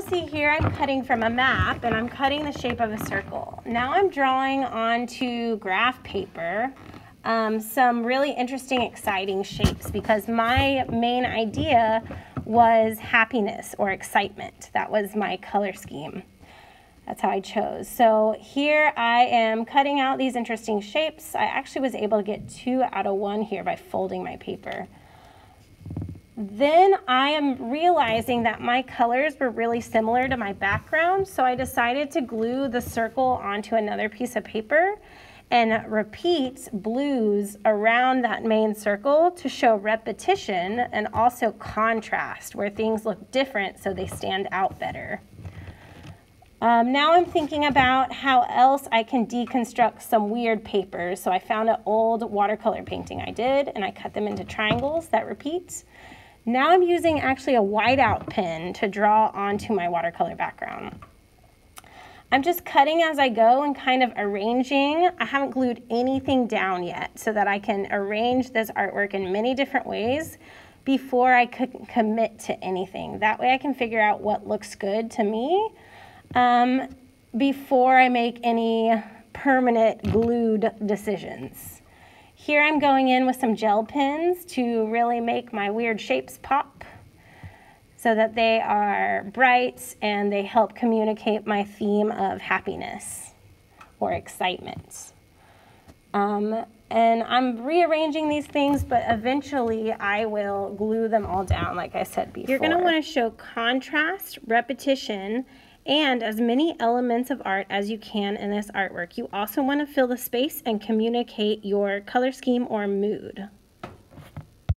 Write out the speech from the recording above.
you'll see here I'm cutting from a map and I'm cutting the shape of a circle. Now I'm drawing onto graph paper um, some really interesting, exciting shapes because my main idea was happiness or excitement. That was my color scheme. That's how I chose. So here I am cutting out these interesting shapes. I actually was able to get two out of one here by folding my paper. Then I am realizing that my colors were really similar to my background, so I decided to glue the circle onto another piece of paper and repeat blues around that main circle to show repetition and also contrast where things look different so they stand out better. Um, now I'm thinking about how else I can deconstruct some weird papers. So I found an old watercolor painting I did and I cut them into triangles that repeat. Now I'm using actually a whiteout pen to draw onto my watercolor background. I'm just cutting as I go and kind of arranging. I haven't glued anything down yet so that I can arrange this artwork in many different ways before I could commit to anything. That way I can figure out what looks good to me um, before I make any permanent glued decisions. Here I'm going in with some gel pens to really make my weird shapes pop so that they are bright and they help communicate my theme of happiness or excitement. Um, and I'm rearranging these things, but eventually I will glue them all down, like I said before. You're going to want to show contrast, repetition, and as many elements of art as you can in this artwork. You also want to fill the space and communicate your color scheme or mood.